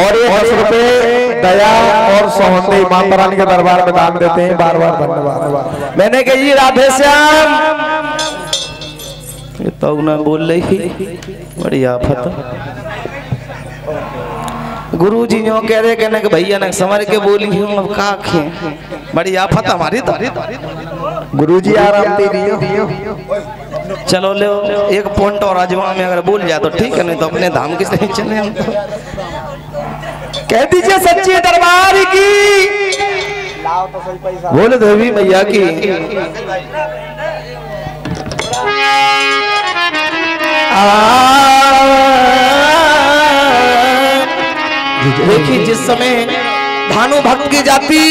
और ये दस रुपए दया और सोहंदी माता रानी के दरबार में दान देते हैं बार बार धन्यवाद। मैंने कही राधे श्याम। ये तो ना बोल रही बड़ी आफत गुरु जी जो कह रहे कहने के भैया ने समझ के बोली हूँ अब का खे? बड़ी आफत हमारी तो। गुरु जी आराम दीजिए। चलो ले एक पॉइंट और अजमा में अगर बोल जाए तो ठीक है नहीं तो अपने धाम के सही चले हम तो। कह दीजिए सच्चे दरबार की। बोल देवी मैया की। देखिए जिस समय भानु भक्त की जाति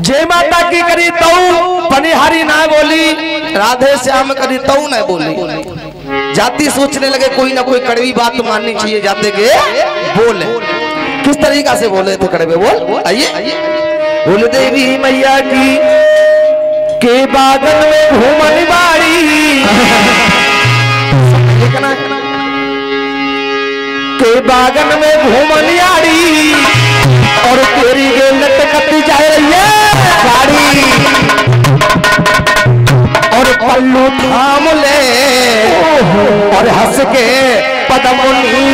जय माता की करी तऊ बनिहारी ना बोली राधे श्याम करी तऊ ना बोली। जाति सोचने लगे, कोई ना कोई कड़वी बात तो माननी चाहिए जाते के। बोले। किस तरीका से बोले थे कड़वे? बोल। आइए। बोल, देवी मैया की के बादल में घूमन बाड़ी के बागन में घूमन आड़ी বন্ধু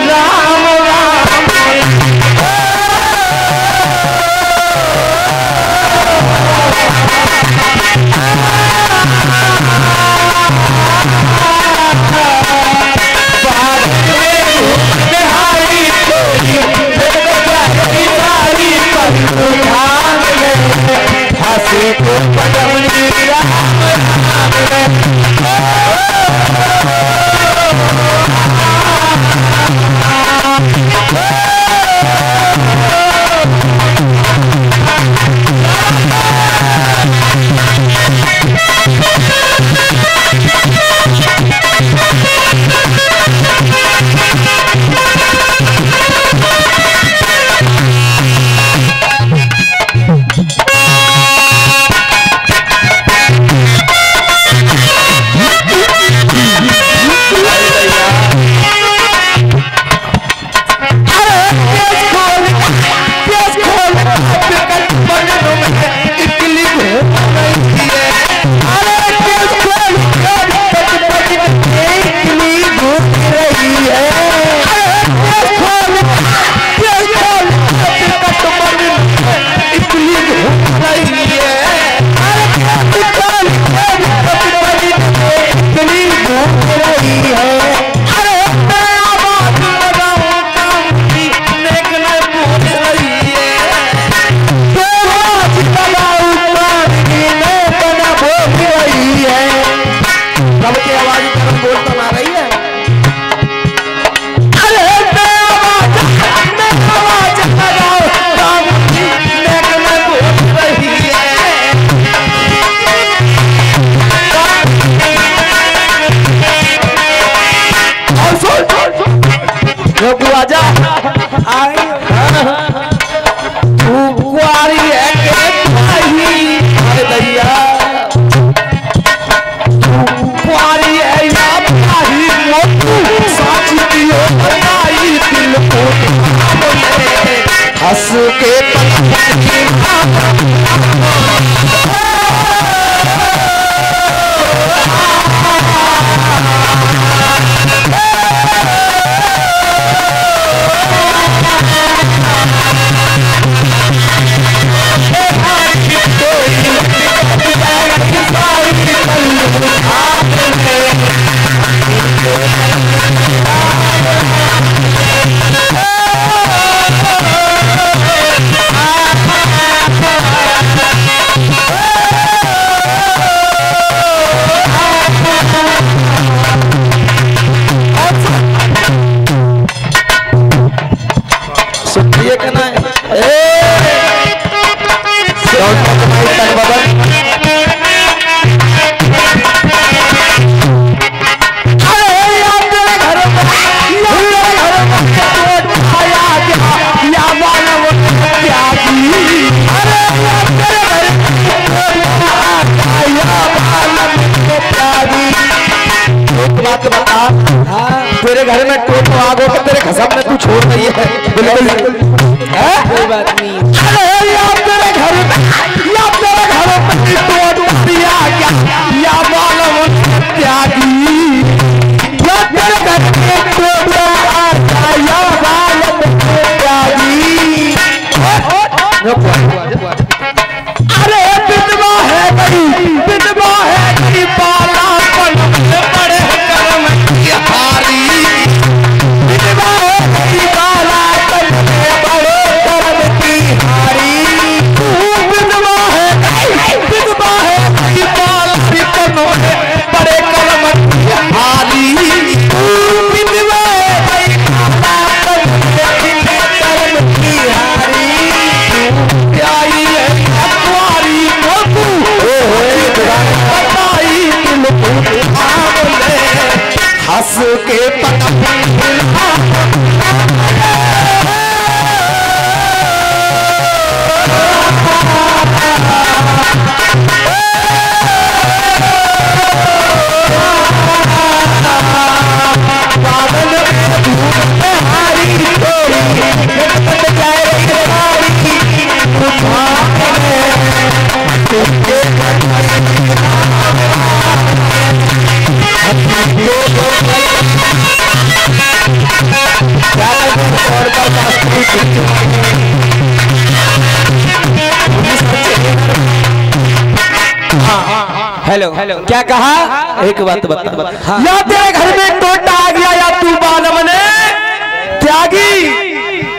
तेरे घर में टोटो आगो तो तेरे खसम में तू छोड़ रही है? बिल्कुल। कोई बात नहीं। हेलो हेलो क्या कहा? एक बात बता। हाँ। या तेरे घर में टोटा आ गया या तू बालम ने? त्यागी।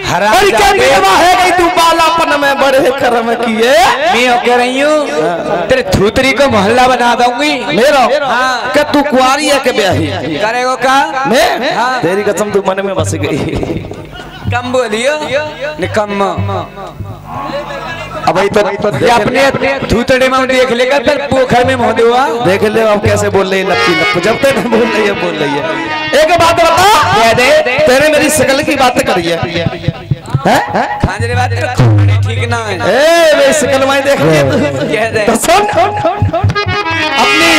है गई तू बालापन में बड़े कर्म किए? मैं कह रही हूँ तेरे थूतरी को मोहल्ला बना दूँगी। मेरा? हाँ। क्या तू कुआरी है के ब्याही? करेगो का? मैं? हाँ। तेरी कसम तू मन में बस गई। कम बोलियो। निकम्मा। अब तो ये अपने थूतड़े में देख लेगा फिर पोखर में मोह देवा देख ले अब कैसे बोल रही है लपकी लप्पू जब तक बोल रही है बोल रही है। एक बात बता। कह दे तेरे मेरी शकल की बात करी है। हैं? ठीक ना है। ए मेरी शकल माई देख रही है तू? कह दे। तो सुन। अपनी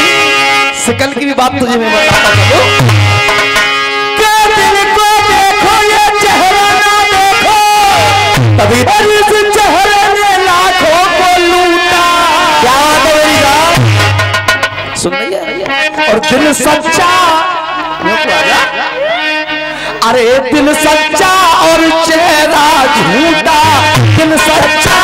शकल की भी बात तुझे मैं बताता चलूँ। सच्चा। अरे दिल सच्चा और चेहरा झूठा दिल सच्चा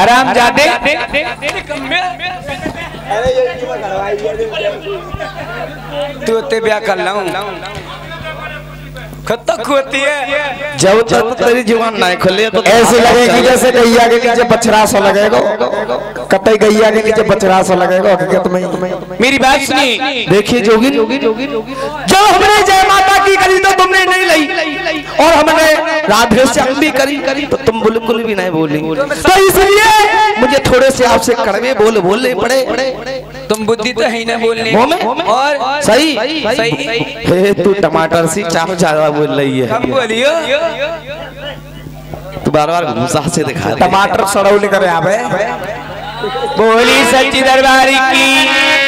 हराम जादे। तू ते ब्याह कर लाऊं। होती है। जब तक तेरी ज़ुबान ना खुले तो ऐसे लगेगी जैसे गैया के नीचे बछड़ा सा लगेगा। कतई गैया के नीचे बछड़ा सा लगेगा। हकीकत में मेरी बात सुनी देखिए जोगी जब हमने जय माता की करी तो तुमने नहीं ली और हमने राधे श्याम भी करी करी तो तुम बिल्कुल भी नहीं बोली। तो इसलिए मुझे थोड़े से आपसे कड़वे बोल बोलने पड़े। तुम बुद्धि तो है ना बोलने? और सही? सही। तू टमाटर सी चाप ज़्यादा बोल रही है। कब बोलियो। तू बार बार गुस्सा से दिखा टमाटर सड़ौली करे आवे बोली सच्ची दरबारी की।